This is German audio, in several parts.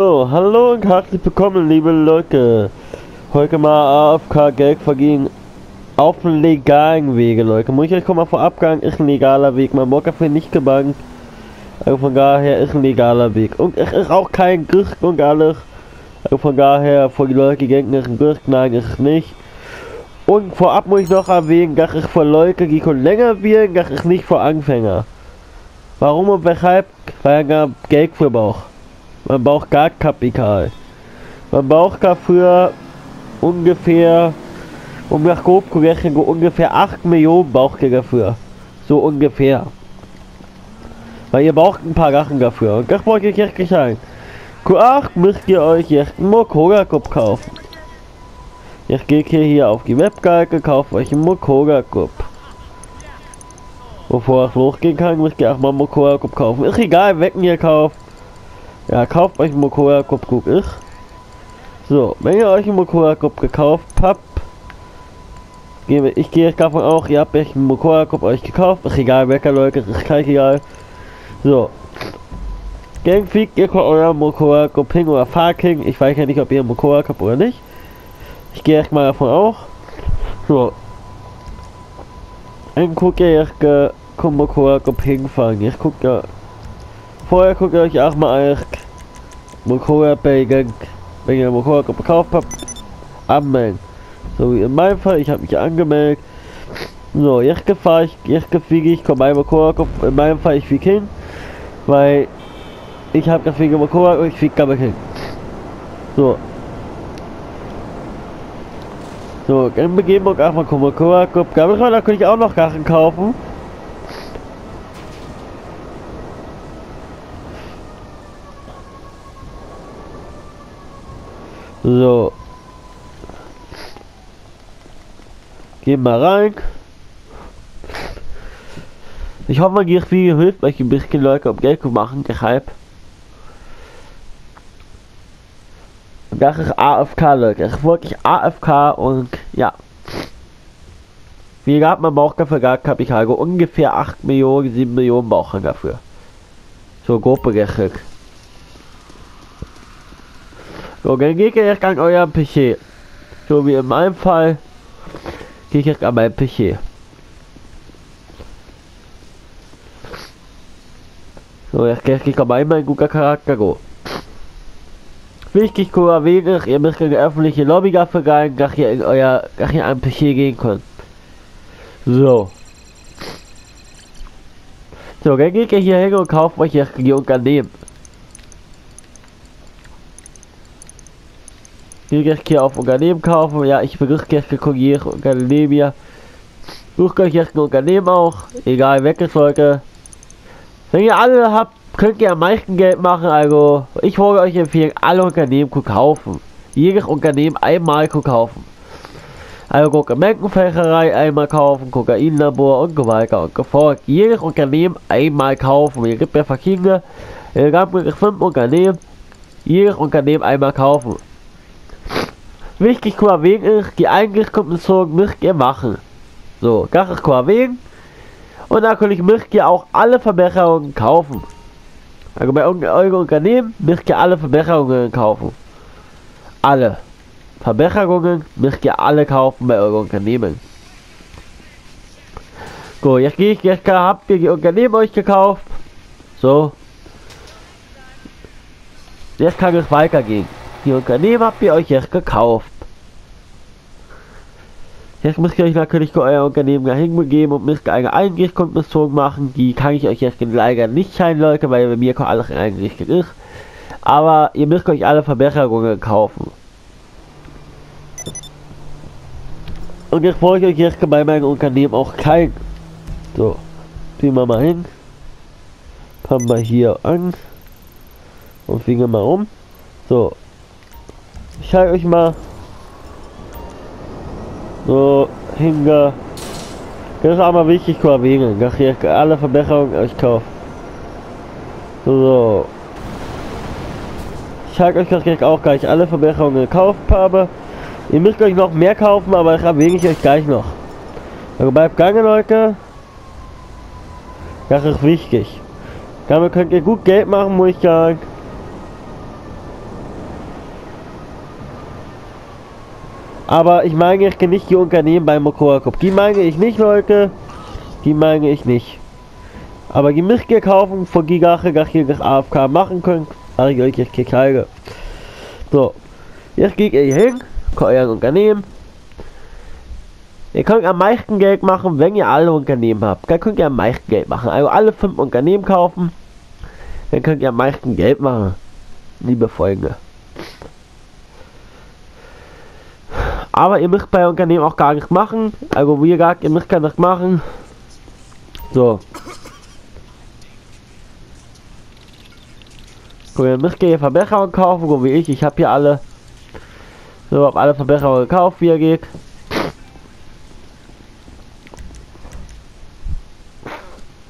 So, hallo und herzlich willkommen, liebe Leute. Heute mal AFK Geld verdienen auf dem legalen Wege, Leute. Muss ich euch mal vorab sagen, ist ein legaler Weg. Man muss dafür nicht gebannt. Also von daher ist ein legaler Weg. Und es ist auch kein Gericht und alles. Also von daher, vor die Leute, denken, ist ein Gericht, nein, ist es nicht. Und vorab muss ich noch erwähnen, dass es für Leute, die schon länger wählen, das ist nicht für Anfänger. Warum und weshalb? Weil er Geld für braucht. Man braucht gar Kapital. Man braucht dafür ungefähr, um nach grob gerechnet, ungefähr 8 Millionen braucht ihr dafür. So ungefähr. Weil ihr braucht ein paar Sachen dafür. Und das wollte ich jetzt sagen. Q8 müsst ihr euch jetzt einen Mokoga Cup kaufen. Geht ihr hier auf die Webseite, kauft euch einen Mokoga Cup. Bevor es losgehen kann, müsst ihr erstmal einen Mokoga Cup kaufen. Ist egal, wecken ihr kauft. Ja, kauft euch Mokoya Cup, guck ich. So, wenn ihr euch einen Mokoya Cup gekauft habt, ich gehe davon auch, ihr habt euch einen Mokoya Cup euch gekauft, ist egal welcher Leute, ist kein egal. So. Gangfeed, ihr könnt euer Mokoya Cup hin oder Farking, ich weiß ja nicht, ob ihr einen Mokoya Cup oder nicht. Ich gehe erstmal davon auch. So. Dann guckt ihr kommt Mokoya Cup hinfahren. Jetzt guckt ihr Vorher guckt ihr euch auch mal euch Mokoa Bacon, wenn ihr Mokoa gekauft habt, anmelden. So wie in meinem Fall, ich habe mich angemeldet. So, jetzt fahre ich, jetzt fliege ich, komme einmal Mokoa, in meinem Fall ich fliege hin, weil ich habe geflogen Mokoa und ich fliege nicht hin. So. So, dann begeben wir uns einfach Mokoa, da kann ich auch noch Gachen kaufen. So. Gehen mal rein. Ich hoffe, man geht viel hilft, weil ich ein bisschen Leute um Geld zu machen, deshalb. Das ist AFK, Leute. Das ist wirklich AFK und ja. Wie gesagt, man braucht dafür gar Kapital. Ungefähr 8 Millionen, 7 Millionen braucht dafür. So grob berechnet. So, dann geht ihr jetzt an euer PC. So wie in meinem Fall. Gehe ich jetzt an mein PC. So, jetzt gehe ich an mein guter Charakter go. Wichtig zu erwähnen ist, ihr müsst in die öffentliche Lobby dafür gehen, dass ihr in euer, dass ihr an PC gehen könnt. So. So, dann geht ihr hier hin und kauft euch die Unternehmen. Hier auf Unternehmen kaufen. Ja, ich versuche jetzt hier Unternehmen hier. Sucht euch jetzt ein Unternehmen auch. Egal, welches Leute. Wenn ihr alle habt, könnt ihr am meisten Geld machen. Also, ich wollte euch empfehlen, alle Unternehmen zu kaufen. Jedes Unternehmen einmal zu kaufen. Also Dokumentenfächerei einmal kaufen, Kokainlabor und so weiter und so fort. Jedes Unternehmen einmal kaufen. Ihr gibt ja verschiedene, ihr habt fünf Unternehmen. Jedes Unternehmen einmal kaufen. Wichtig zu erwähnen ist, die Eingriffskommission müsst ihr machen. So, das ist zu erwähnen. Und natürlich müsst ihr auch alle Verbesserungen kaufen. Also bei eurem Unternehmen ihr alle Verbesserungen kaufen. Alle. Verbesserungen müsst ihr alle kaufen bei eurem Unternehmen. So, jetzt gehe ich, jetzt habt ihr die Unternehmen euch gekauft. So. Jetzt kann es weitergehen. Die Unternehmen habt ihr euch jetzt gekauft. Jetzt müsst ihr euch natürlich euer Unternehmen dahin begeben und müsst eine Eingriffskommission machen. Die kann ich euch jetzt leider nicht zeigen, Leute, weil bei mir alles eingerichtet ist. Aber ihr müsst euch alle Verbesserungen kaufen. Und jetzt brauche ich euch jetzt bei meinem Unternehmen auch kein. So, ziehen wir mal hin. Kommen wir hier an. Und fliegen mal um. So, ich zeige euch mal so hinge das ist aber wichtig erwähnen dass ihr alle Verbesserungen euch kauft so ich zeige euch das jetzt auch gleich alle Verbesserungen gekauft habe. Ihr müsst euch noch mehr kaufen aber das erwähne ich euch gleich noch. Also bleibt gange Leute. Das ist wichtig. Damit könnt ihr gut Geld machen muss ich sagen Aber ich meine ich nicht die Unternehmen beim Mokoa Cup. Die meine ich nicht, Leute. Die meine ich nicht. Aber die mich kaufen von Gigache, gar hier AFK machen können, sage ich euch keine So. Jetzt gehe ich hin, euer Unternehmen. Ihr könnt am meisten Geld machen, wenn ihr alle Unternehmen habt. Dann könnt ihr am meisten Geld machen. Also alle fünf Unternehmen kaufen. Dann könnt ihr am meisten Geld machen. Liebe Freunde. Aber ihr müsst bei Unternehmen auch gar nichts machen. Also wie gesagt, ihr müsst gar nichts machen. So. Guck, ihr müsst ihr Verbesserungen kaufen, so wie ich. Ich habe hier alle. So, hab alle Verbesserungen gekauft, wie ihr geht.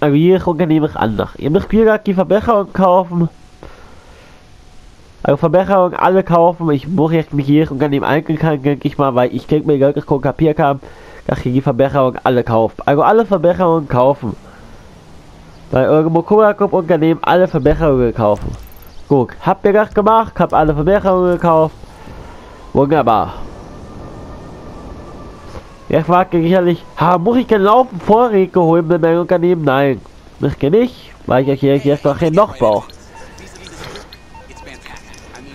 Aber hier Unternehmen ist anders. Ihr müsst hier die Verbesserungen kaufen. Also Verbesserungen alle kaufen. Ich muss jetzt mich hier Unternehmen einkaufen, denke ich mal, weil ich denke mir, dass ich kapiert habe, dass ich die Verbesserungen alle kauft. Also alle Verbesserungen kaufen. Bei Mokura Group Unternehmen alle Verbesserungen kaufen. Guck, habt ihr das gemacht? Hab alle Verbesserungen gekauft. Wunderbar. Jetzt fragt ihr sicherlich, ha, muss ich denn laufen Vorräte holen mit meinem Unternehmen? Nein, ihr nicht, weil ich euch jetzt noch noch brauche.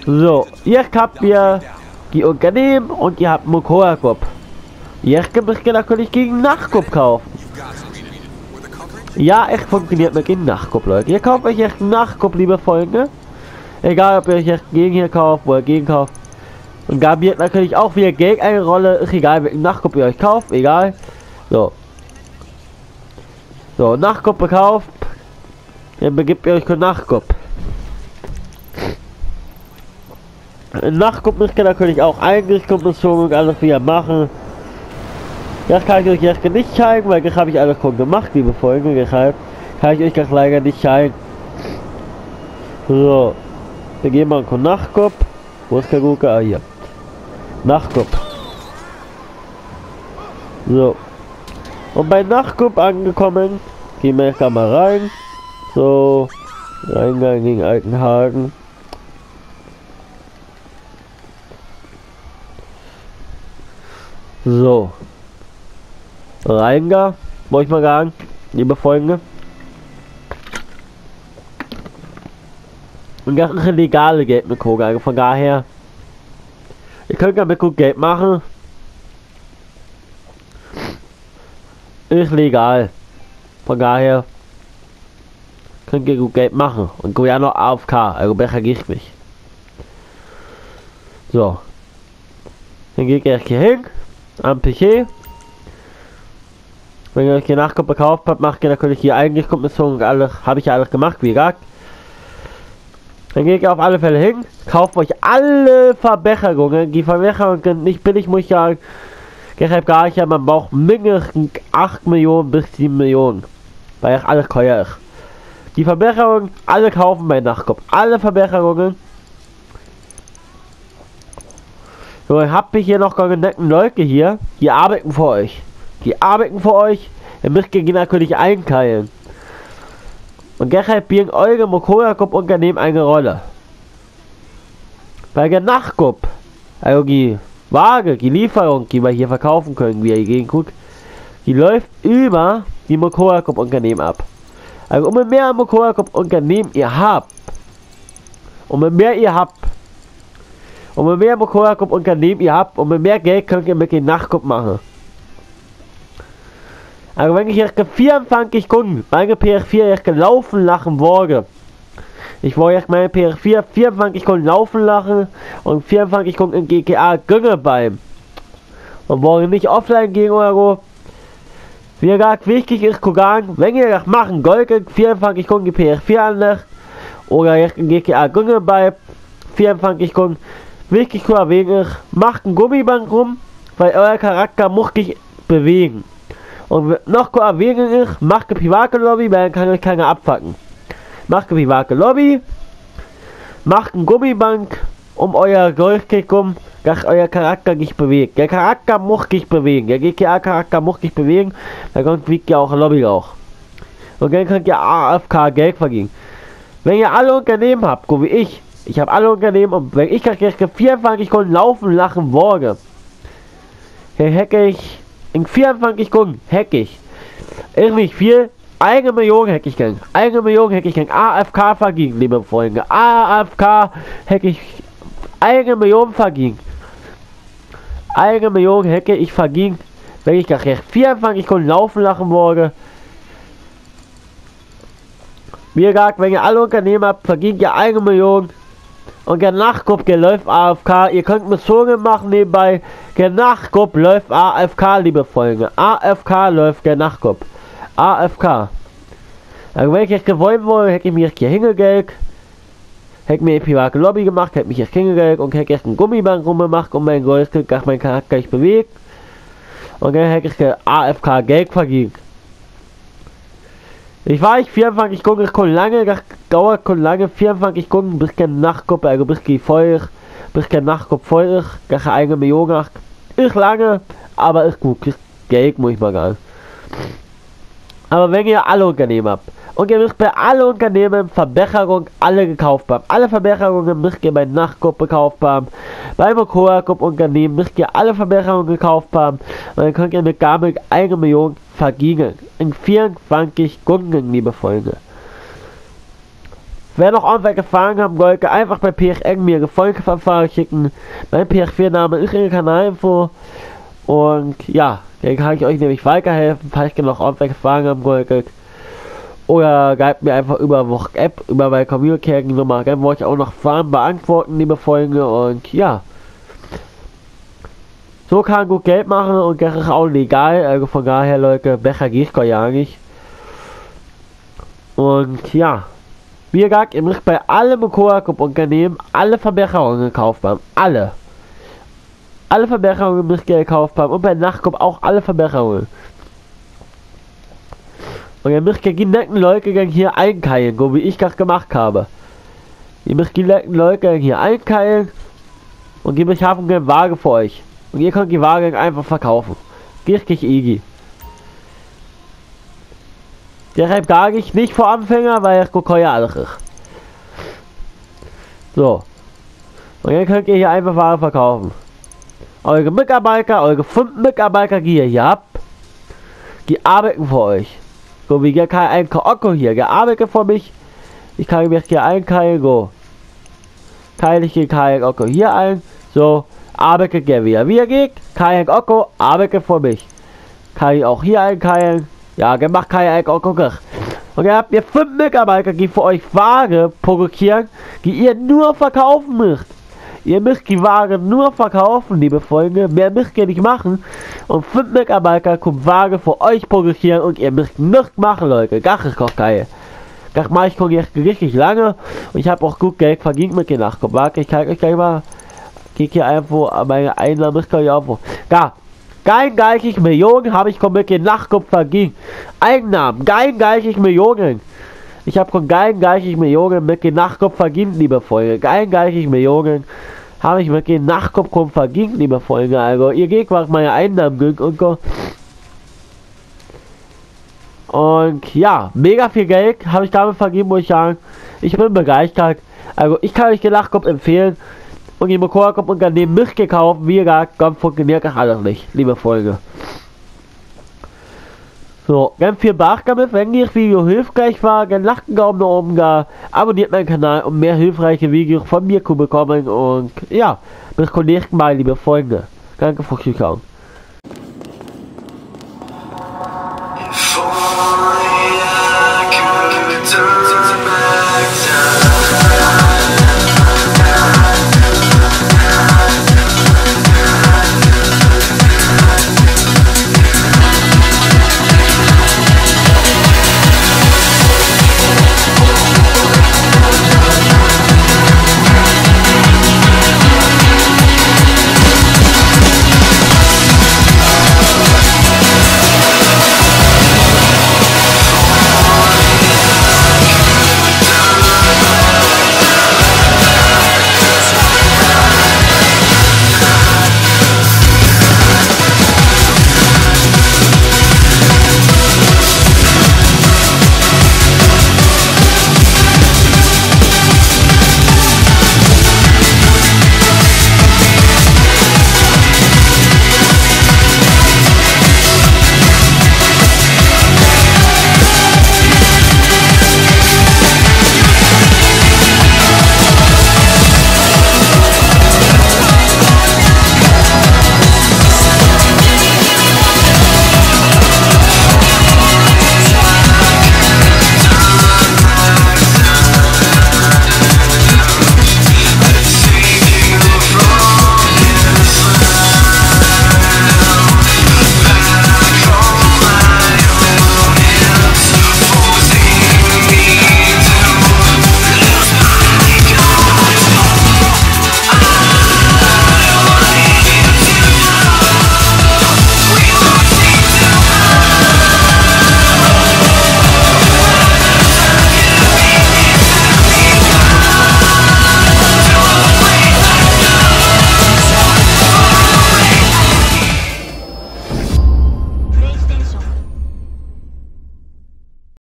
So, jetzt habt ihr die Unternehmen und ihr habt Mokoa Group. Jetzt müsst ihr natürlich gegen Nachkup kaufen. Ja, es funktioniert mit dem Nachkup, Leute. Ihr kauft euch echt Nachkup, liebe Freunde. Egal, ob ihr euch echt gegen hier kauft oder gegen kauft. Und Gabi hat natürlich auch wieder Geld eine Rolle. Ist egal, welchen Nachkup ihr euch kauft. Egal. So. So, Nachkup gekauft. Dann begibt ihr euch für Müsst ihr natürlich auch Eingriffskommission und alles wieder machen. Das kann ich euch jetzt nicht zeigen, weil das habe ich alles schon gemacht, liebe Freunde. Deshalb kann ich euch das leider nicht zeigen. So. Wir gehen mal in Nachkop. Wo ist der Gurke? Ah, hier. Nachkop. So. Und bei Nachkop angekommen, gehen wir jetzt mal rein. So. Reingang gegen Altenhagen. So. Reingar, wollte ich mal sagen, liebe Freunde. Und das ist legale Geld mit Koga, also von daher, ihr könnt damit gut Geld machen. Ist legal. Von daher könnt ihr gut Geld machen. Und go ja noch AFK, also besser geht nicht. So. Dann geht ihr hier hin, am PC. Wenn ihr euch hier Nachkommen gekauft habt, macht ihr natürlich hier eigentlich Kommission alles, habe ich ja alles gemacht, wie gesagt. Dann geht ihr auf alle Fälle hin, kauft euch alle Verbesserungen. Die Verbesserungen sind nicht billig, muss ich sagen. Deshalb gar nicht, man braucht mindestens 8 Millionen bis 7 Millionen. Weil es alles teuer ist. Die Verbesserungen, alle kaufen bei Nachkommen. Alle Verbesserungen. So, ich habe hier noch geneckten Leute hier, die arbeiten für euch. Die arbeiten für euch. Ihr müsst gegen natürlich einkeilen. Und deshalb spielen eure Mokoya-Cup Unternehmen eine Rolle. Bei der Nachkup, also die Waage, die Lieferung, die wir hier verkaufen können, wie ihr gehen guckt, die läuft über die Mokoya Cup Unternehmen ab. Also umso mehr Mokoya Cup Unternehmen ihr habt, umso mehr ihr habt, umso mehr Mokoya Cup Unternehmen ihr habt, umso mehr Geld könnt ihr mit den Nachkup machen. Also wenn ich jetzt 24 Kunden meine PR4 jetzt gelaufen lachen wollte, ich wollte jetzt meine PR4 24 Kunden laufen lachen und 24 Kunden in GTA gönne beim. Und wollte nicht offline gehen oder so. Wie gesagt, wichtig ist Kogan, wenn ihr das machen wollt, 24 Kunden die PR4 anlegt oder jetzt in GTA gönne bei 24 Kunden. Wichtig zu erwähnen ist, macht ein Gummiband rum, weil euer Charakter muss sich bewegen. Und noch kurz erwähnen ist, macht eine private Lobby, weil dann kann euch keiner abfacken. Macht eine private Lobby, macht ein Gummibank um euer Golfkick um, dass euer Charakter sich bewegt. Der Charakter muss sich bewegen. Der GTA-Charakter muss sich bewegen, dann kommt ja auch ein Lobby auch. Und dann könnt ihr AFK Geld verdienen. Wenn ihr alle Unternehmen habt, so wie ich, ich habe alle Unternehmen und wenn ich 24 Kunden laufen lachen wollte, Hier hacke ich, in vier fange ich gucken, hacke ich. Irgendwie viel, eine Million hacke ich gegen, eine Million hacke ich gegen, AFK verging, liebe Freunde, AFK hacke ich, eine Million verging. Eine Million hacke ich verging, wenn ich nachher vier fange ich gucken, laufen lachen morgen. Wie gesagt, wenn ihr alle Unternehmen habt, verdient ihr eine Million. Und der Nachguck, der läuft AFK. Ihr könnt Missionen machen nebenbei. Der Nachguck läuft AFK, liebe Freunde. AFK läuft der Nachguck. AFK. Also wenn ich jetzt gewollt wollte, hätte ich mir hier hingegelt. Hätte mir private Lobby gemacht, hätte mich jetzt hingegelt und hätte jetzt einen Gummiband rumgemacht und mein Gold nach mein Charakter nicht bewegt. Und dann hätte ich AFK Geld verdient. Ich war ich 24 gucken, ich konnte lange, dauert konnte lange 24 gucken, bis kein Nachtgruppe, also bis die Feuer, bis kein voll ist, gar eine Million. Ich lange, aber gut, ist Geld muss ich mal gar Aber wenn ihr alle Unternehmen habt, und ihr müsst bei allen Unternehmen Verbesserung alle gekauft haben. Alle Verbesserungen müsst ihr bei Nachtgruppe gekauft haben. Beim Coa-Gruppe Unternehmen müsst ihr alle Verbesserungen gekauft haben. Und dann könnt ihr mit Garmic eine Million vergingen. In 24 Stunden, liebe Freunde. Wer noch irgendwelche Fragen haben wollte, einfach bei PRN mir Gefolgeverfahren schicken. Mein PH4-Name ist in der Kanalinfo. Und ja, dann kann ich euch nämlich weiterhelfen, falls ihr noch irgendwelche Fragen haben wolltet. Oder gebt mir einfach über WhatsApp, über meine Community-Nummer. Dann wollte ich auch noch Fragen beantworten, liebe Freunde. Und ja. So kann gut Geld machen und das ist auch legal. Also von daher, Leute, besser geht's gar ja nicht. Und ja. Wie gesagt, ihr müsst bei allem Coca-Unternehmen alle Verbesserungen gekauft. Alle. Alle Verbesserungen müsst ihr gekauft. Und bei Nachkommen auch alle Verbesserungen. Und ihr müsst gegen netten Leute hier einkeilen, so wie ich das gemacht habe. Ihr müsst die netten Leute hier einkeilen und gebe ich haben eine Waage für euch. Und ihr könnt die Waage einfach verkaufen. Richtig easy. Deshalb sage ich nicht vor Anfänger, weil es teuer alles ist. So. Und dann könnt ihr hier einfach Ware verkaufen. Eure Mitarbeiter, eure fünf Mitarbeiter, die ihr hier habt, die arbeiten für euch. So wie hier kann ein Oko hier gearbeitet für mich. Ich kann mir hier einkeilen, go. Teile ich hier kein Oko hier ein. So, arbeitet der wieder. Wie er geht, kein Oko, arbeitet für mich. Kann ich auch hier einkeilen. Ja, gemacht kein Oko. Und ihr habt mir fünf Mitarbeiter, die für euch Ware produzieren, die ihr nur verkaufen müsst. Ihr müsst die Ware nur verkaufen, liebe Freunde. Mehr müsst ihr nicht machen. Und 5 Mitarbeiter kommt Ware für euch produzieren und ihr müsst nichts machen, Leute. Gar ist doch geil. Das mache ich jetzt richtig lange. Und ich habe auch gut Geld verdient mit den Nachkommen. Ich kann euch gleich mal. Kick hier einfach meine Einnahmen. Ich kann ja irgendwo. Da. Kein geistig Millionen habe ich mit den Nachkommen verdient. Einnahmen. Kein geistig Millionen. Ich habe von geilen Millionen mit Nachkommen verdient, liebe Freunde. Geilen geistig Millionen habe ich mit den Nachkommen verdient, liebe Freunde. Also, ihr geht was meine Einnahmen ging und so. Und ja, mega viel Geld habe ich damit vergeben, muss ich sagen. Ich bin begeistert. Also, ich kann euch den Nachkommen empfehlen. Und die Mokorkopf Unternehmen mich gekauft. Wie gesagt, kommt funktioniert das alles nicht, liebe Freunde. So, ganz viel Nachgabe, wenn dir das Video hilfreich war, dann lacht einen Daumen nach oben da, abonniert meinen Kanal, um mehr hilfreiche Videos von mir zu bekommen und ja, bis zum nächsten Mal, liebe Freunde. Danke fürs Zuschauen.